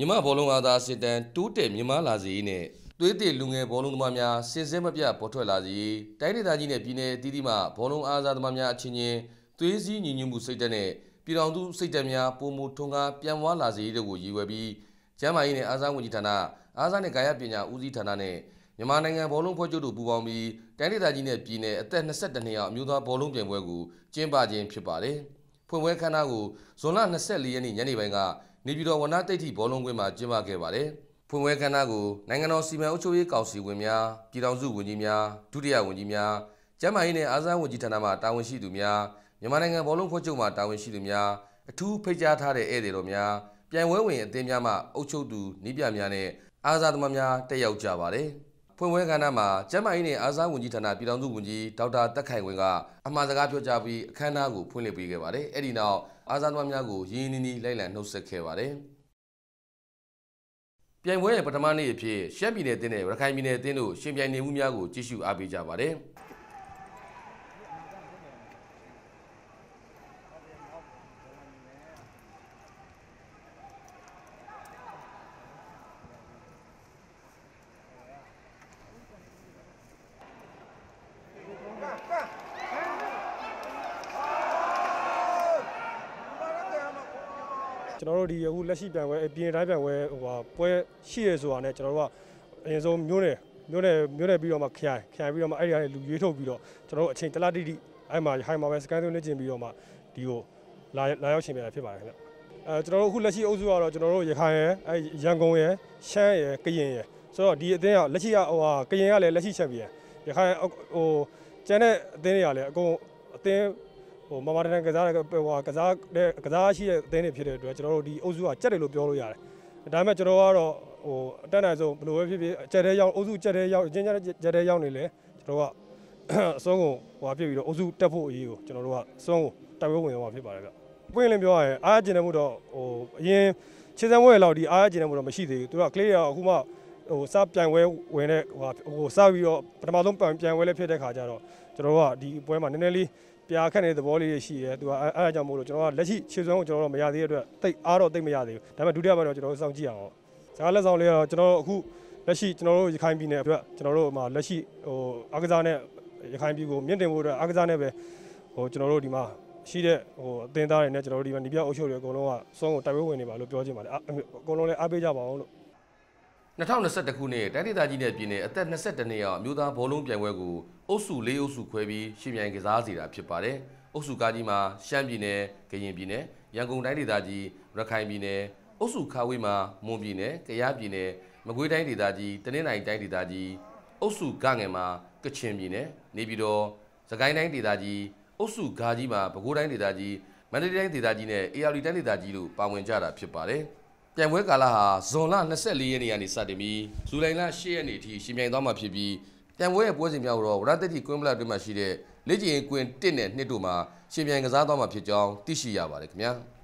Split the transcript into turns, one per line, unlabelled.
မြမဘောလုံးအားသားစစ်တမ်းတိုးတက်မြမလာစေရေးနဲ့သွေးတစ်လူငယ်ဘောလုံးသမားများစင်စဲမပြတ်ပေါ်ထွက်လာစေရေးတိုင်းဒေသကြီးနဲ့ပြည်내အသီးသီးမှဘောလုံးအားသားသမားများအချင်းချင်းသွေးစည်းညီညွတ်မှုစိတ်ဓာတ်နဲ့ပြည်တော်သူစိတ်ဓာတ်များပုံမထွန်းကားပြန်ဝါလာစေရေးတို့ကိုရည်ရွယ်ပြီးကျမ်းမာရေးနဲ့အားစားဝန်ကြီးဌာနအားစားနဲ့ကာယပညာဦးစီးဌာနနဲ့မြန်မာနိုင်ငံဘောလုံးဖွဲ့ချုပ်တို့ပူးပေါင်းပြီးတိုင်းဒေသကြီးနဲ့ပြည်내အသက်22နှစ်ရောက်အမျိုးသားဘောလုံးပြိုင်ပွဲကိုကျင်းပခြင်းဖြစ်ပါတယ်။ဖွင့်ပွဲခမ်းနားကိုဇွန်လ24ရက်နေ့ညနေပိုင်းက နေပြည်တော်ဝနတိတ်ထိဘောလုံးကွင်းမှာကျင်းပခဲ့ပါတယ်။ဖွင့်ပွဲခမ်းနားကိုနိုင်ငံတော်စီမံအုပ်ချုပ်ရေးကောင်စီဝင်များပြည်ထောင်စုဝန်ကြီးများဒုတိယဝန်ကြီးများကျန်းမာရေးနဲ့အားစားဝန်ကြီးဌာနမှတာဝန်ရှိသူများမြန်မာနိုင်ငံဘောလုံးဖွဲ့ချုပ်မှတာဝန်ရှိသူများအထူးဖိတ်ကြားထားတဲ့ဧည့်သည်တော်များပြိုင်ပွဲဝင်အသင်းများမှအုပ်ချုပ်သူနှိပြများနဲ့အားစားသမားများတက်ရောက်ကြပါတယ်။ ဖွင့်ပွဲကဏ္ဍမှာကျမ်းမာရေးနဲ့အားစားဝန်ကြီးဌာနပြည်ထောင်စုဝန်ကြီးဒေါက်တာတက်ခိုင်ဝင်းကအမှားစကားပြောကြားပြီးအခမ်းအနားကိုဖွင့်လှစ်ပေးခဲ့ပါတယ်။အဲ့ဒီနောက်အားစားသမားများကိုရင်းရင်းနှီးနှီးလိုက်လံနှုတ်ဆက်ခဲ့ပါတယ်။ပြိုင်ပွဲရဲ့ပထမနေ့အဖြစ်ရှမ်းပြည်နယ်အသင်းနဲ့ရခိုင်ပြည်နယ်အသင်းတို့ရှင်ပြိုင်နေမှုများကိုကြည့်ရှုအားပေးကြပါတယ်။
ကျွန်တော်တို့ဒီအခုလက်ရှိပြန်ပွဲအပြင်တိုင်းပြန်ပွဲဟိုဟာပွဲရှိရဆိုတာနဲ့ကျွန်တော်တို့ကအရင်ဆုံးမျိုးနယ်မျိုးနယ်မျိုးနယ်ပြီးတော့မှခရိုင်ခရိုင်ပြီးတော့မှအဲ့ဒီကနေလူရွေးထုတ်ပြီးတော့ကျွန်တော်တို့အချိန်တလားတိတိအဲ့မှာဟိုင်မှာပဲစကန်သွင်းနေကျင်ပြီးတော့မှဒီကိုလာလာရောက်ရှင်ပြန်တာဖြစ်ပါတယ်ခင်ဗျအဲကျွန်တော်တို့အခုလက်ရှိအုပ်စုကတော့ကျွန်တော်တို့ရခိုင်ရယ်အဲရန်ကုန်ရယ်ရှမ်းရယ်ကရင်ရယ်ဆိုတော့ဒီအသင်းကလက်ရှိကဟိုဟာကရင်ကလည်းလက်ရှိချန်ပီယံရခိုင်ဟိုကျန်တဲ့အသင်းတွေကလည်းအကုန်အသင်း ဟိုမမတန်ကစားတဲ့ဟိုကစားတဲ့ကစားရှိတဲ့အသင်းတွေဖြစ်တဲ့အတွက်ကျွန်တော်တို့ဒီအုပ်စုကကြက်တယ်လို့ပြောလို့ရတယ်။ဒါပေမဲ့ကျွန်တော်ကတော့ဟိုအတက်နိုင်ဆုံးဘယ်လိုပဲဖြစ်ဖြစ်ကြက်တဲ့ရောက်အုပ်စုကြက်တဲ့ရောက်အချင်းချင်းကြက်တဲ့ရောက်နေလေကျွန်တော်ကအဆုံးကိုဟိုဖြစ်ပြီးတော့အုပ်စုတက်ဖို့အရေးကိုကျွန်တော်တို့ကအဆုံးကိုတိုက်ပွဲဝင်သွားမှာဖြစ်ပါတယ်ဗျ။ပွင့်လင်းပြောရရင်အားကျင်နေမှုတော့ဟိုအရင်ခြေစမ်းဝဲလောက်ဒီအားကျင်နေမှုတော့မရှိသေးဘူး။သူကကလေးရအခုမှဟိုစပြိုင်ပွဲဝင်တဲ့ဟိုဟိုစပြီးတော့ပထမဆုံးပြိုင်ပွဲလေးဖြစ်တဲ့ခါကျတော့ ကျွန်တော်တို့ကဒီပွဲမှာနည်းနည်းလေးပြာခက်နေတဲ့သဘောလေးရှိရဲသူကအဲအဲအကြောင့်မို့လို့ကျွန်တော်ကလက်ရှိခြေစွမ်းကိုကျွန်တော်တို့မရသေးတဲ့အတွက်တိတ်အားတော့တိတ်မရသေးဘူးဒါပေမဲ့ဒုတိယပိုင်းတော့ကျွန်တော်တို့စောင့်ကြည့်အောင်စကားလက်ဆောင်လေးကတော့ကျွန်တော်တို့အခုလက်ရှိကျွန်တော်တို့ရခိုင်ပြည်နယ်အတွက်ကျွန်တော်တို့မှာလက်ရှိဟိုအားကစားနဲ့ရခိုင်ပြည်ကိုမြင့်တင်ဖို့အတွက်အားကစားနဲ့ပဲဟိုကျွန်တော်တို့ဒီမှာရှိတဲ့ဟိုအသင်းသားတွေနဲ့ကျွန်တော်တို့ဒီမှာနေပြအုပ်ချုပ်တွေအကုန်လုံးကစွမ်းကိုတိုက်ပွဲဝင်နေပါလို့ပြောချင်ပါတယ်အကုန်လုံးလည်းအားပေးကြပါအောင်လို့
2021ခုနှစ်တိုင်းဒေသကြီးနယ်ပြည်နယ်အသက်22နှစ်ရောက်အမျိုးသားဘောလုံးပြိုင်ပွဲကိုအုပ်စု၄အုပ်စုခွဲပြီးရှင်ပြိုင်ကစားစီတာဖြစ်ပါတယ်။အုပ်စုကားကြီးမှာရှမ်းပြည်နယ်၊ကရင်ပြည်နယ်၊ရန်ကုန်တိုင်းဒေသကြီး၊ရခိုင်ပြည်နယ်၊အုပ်စုခါဝေးမှာမွန်ပြည်နယ်၊ကယားပြည်နယ်၊မကွေးတိုင်းဒေသကြီး၊တနင်္သာရီတိုင်းဒေသကြီး၊အုပ်စုကငယ်မှာကချင်ပြည်နယ်၊နေပြည်တော်၊စကိုင်းတိုင်းဒေသကြီး၊အုပ်စုဂါကြီးမှာပဲခူးတိုင်းဒေသကြီး၊မန္တလေးတိုင်းဒေသကြီးနဲ့အေရလီတိုင်းဒေသကြီးတို့ပါဝင်ကြတာဖြစ်ပါတယ်။ ပြိုင်ပွဲကာလဟာဇွန်လ24ရက်နေ့ကနေစတင်ပြီးဇူလိုင်လ10ရက်နေ့အထိရှင်ပြိုင်သွားမှာဖြစ်ပြီးပြိုင်ပွဲရဲ့ပွဲစဉ်များတော့ဝရသက်တိကွင်းပလက်တွင်မှာရှိတဲ့လက်ကျင်ကွင်း1နဲ့2တို့မှာရှင်ပြိုင်ကစားသွားမှာဖြစ်ကြောင်းသိရှိရပါတယ်ခင်ဗျာ။